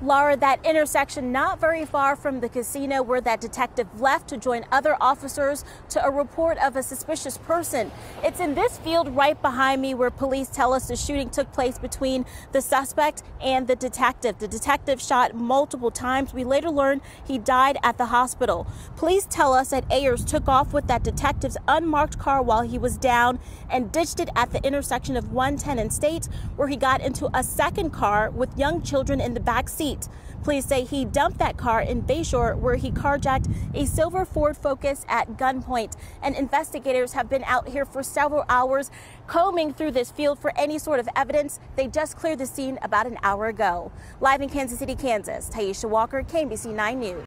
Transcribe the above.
Laura, that intersection not very far from the casino where that detective left to join other officers to a report of a suspicious person. It's in this field right behind me where police tell us the shooting took place between the suspect and the detective. The detective shot multiple times. We later learned he died at the hospital. Police tell us that Ayers took off with that detective's unmarked car while he was down and ditched it at the intersection of 110 and State, where he got into a second car with young children in the back seat seat. Police say he dumped that car in Bayshore where he carjacked a silver Ford Focus at gunpoint. And investigators have been out here for several hours combing through this field for any sort of evidence. They just cleared the scene about an hour ago. Live in Kansas City, Kansas, Taisha Walker, KMBC 9 News.